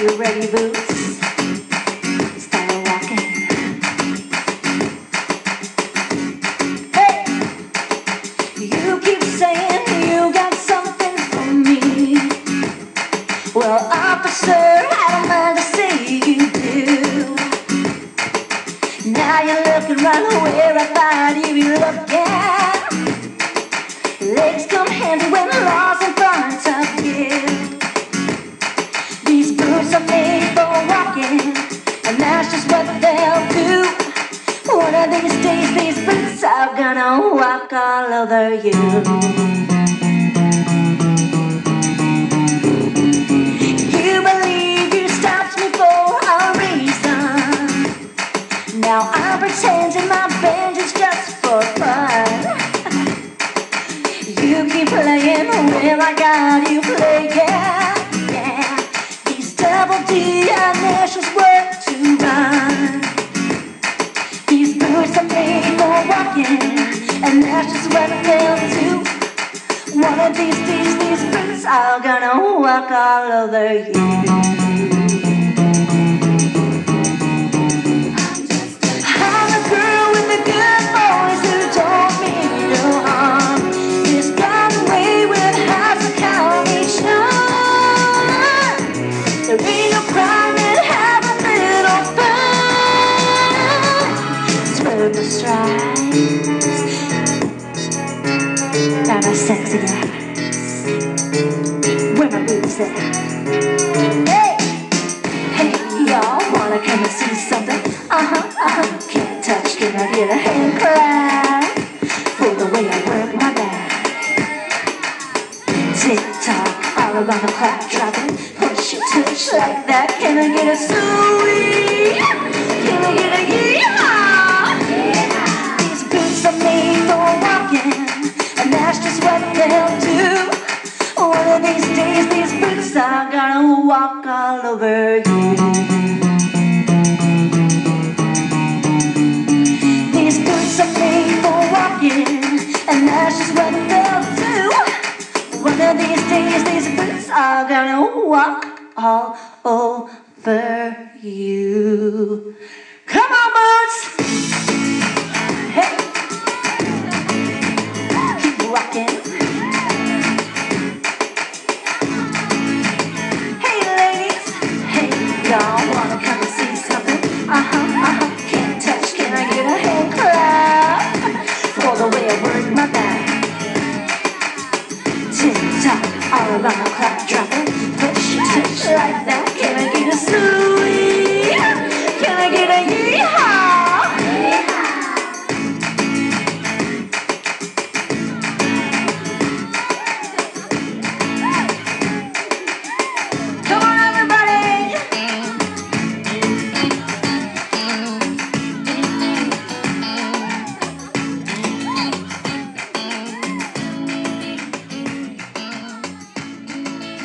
You ready, Boots? Walking. Hey! You keep saying you got something for me. Well, officer, I don't mind to you do. Now you're looking right where I you'd looking. Legs come handy when the law's in front gonna walk all over you. You believe you stopped me for a reason. Now I'm pretending my vengeance just for fun. You keep playing well, I got you playing. Yeah, these double D initials work boots are gonna walk all over you. I'm a girl with the good boys who no harm. Just got away with a. There ain't no crime a the stripes. Now my sexy. At? Hey! Hey, y'all wanna come and see something? Uh-huh, uh-huh. Can't touch, can I get a hand clap? For the way I work my back. Tick tock, all around the clock, dropping. Push it, touch like that. Can I get a sweet? All over you. These boots are made for walking, and that's just what they'll do. One of these days, these boots are gonna walk all over you. My back. All around the clock, dropping, push, touch like that.